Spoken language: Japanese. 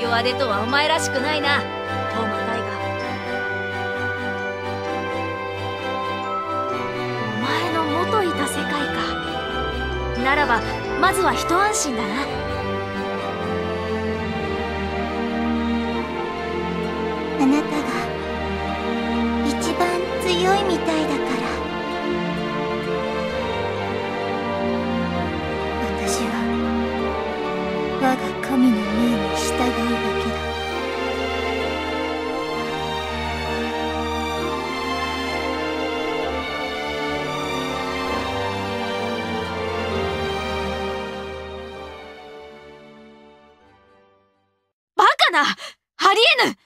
弱手とはお前らしくないな。トーマタイガお前の元いた世界か。ならばまずは一安心だな。あなたが一番強いみたいだから。私は我が神の命にな。ありえぬ。